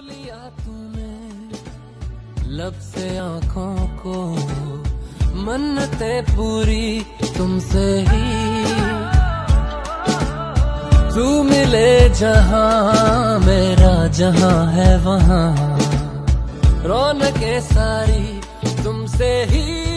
लिया तूने लब से आँखों को, मन्नते पूरी तुमसे ही। तू मिले जहाँ, मेरा जहाँ है वहाँ। रौनक सारी तुमसे ही।